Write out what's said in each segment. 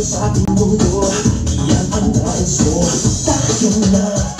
sa ating mundo. Iyan ang nais ko. Tayo na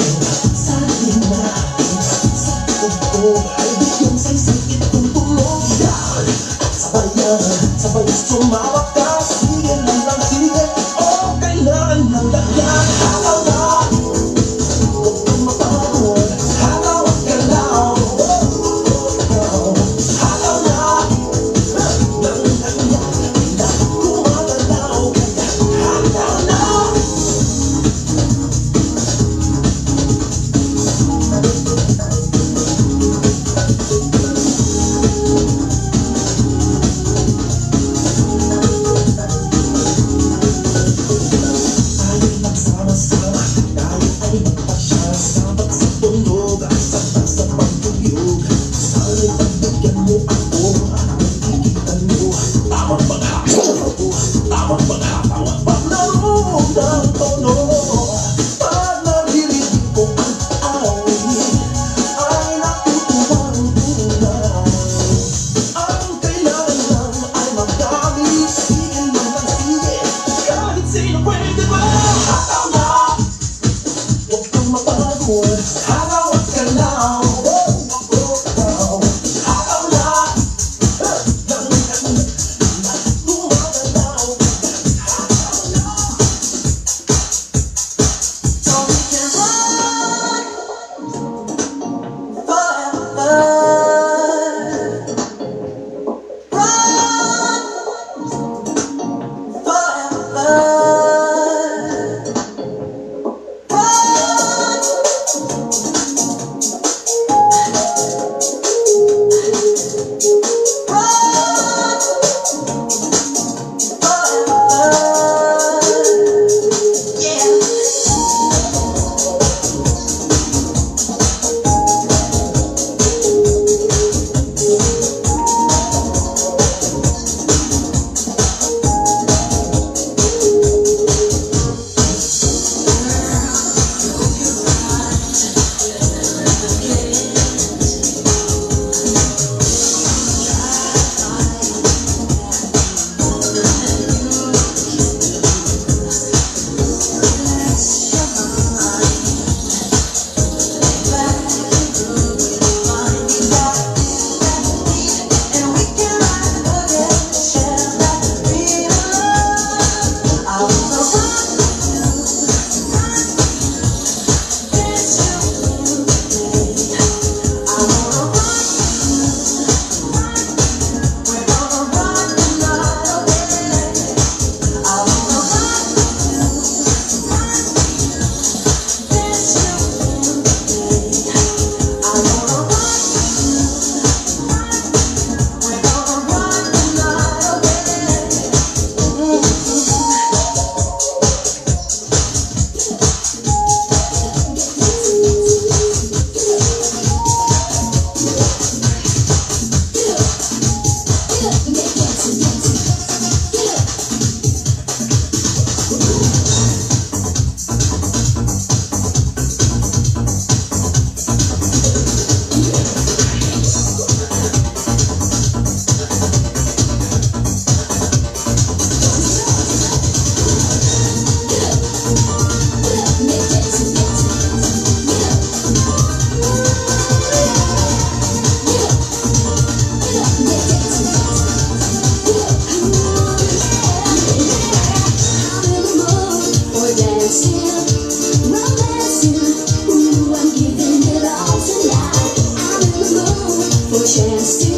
chance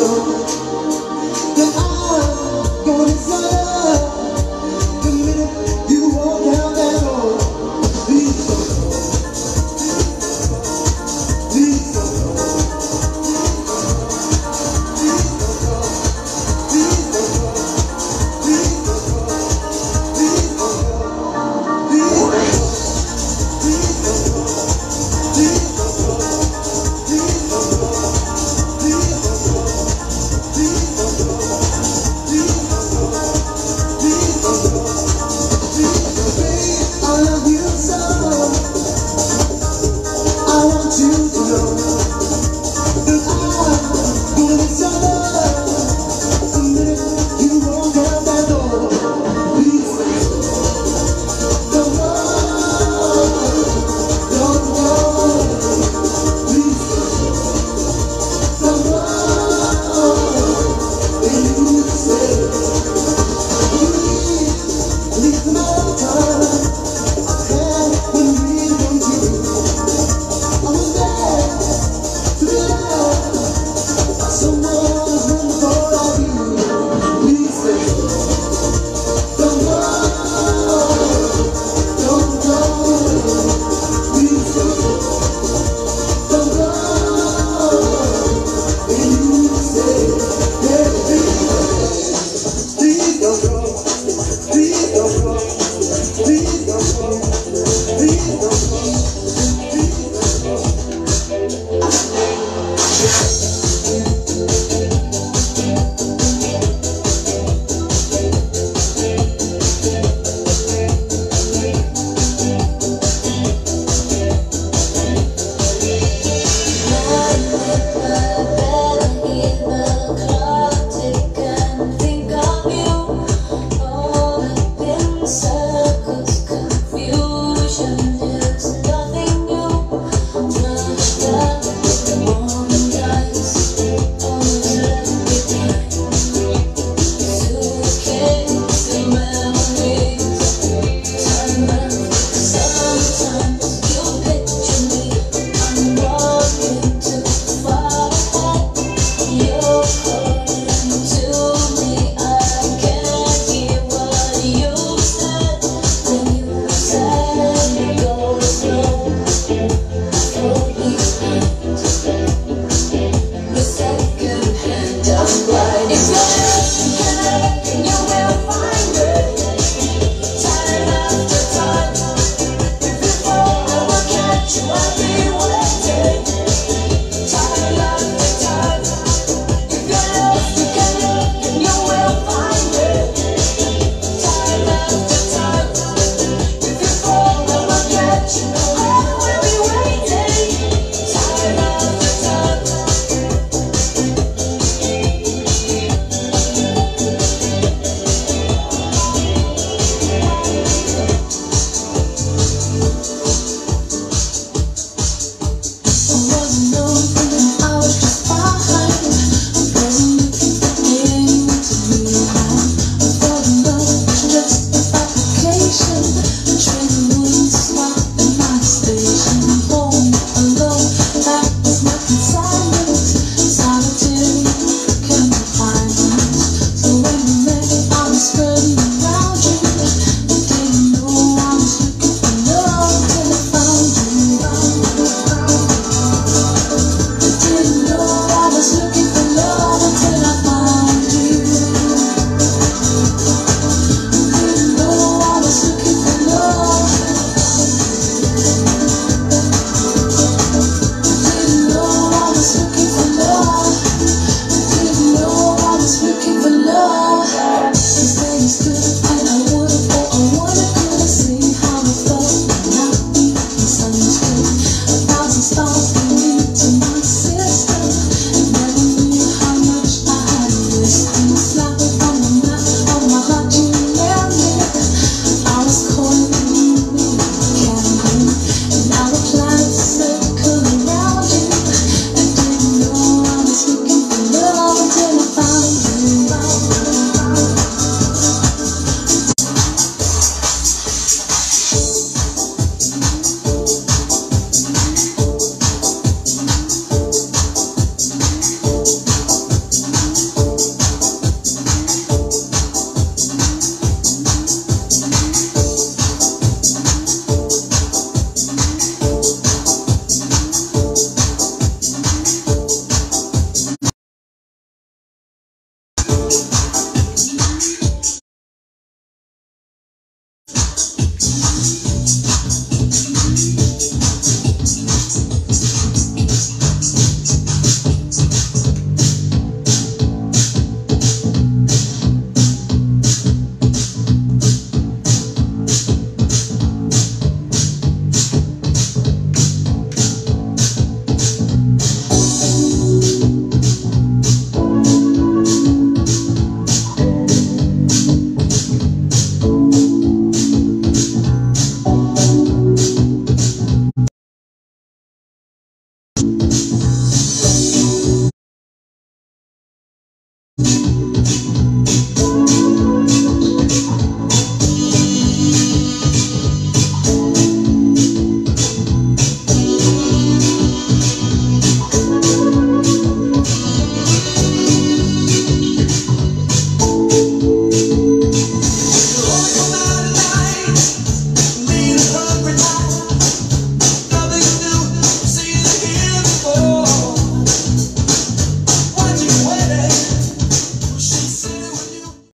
alone.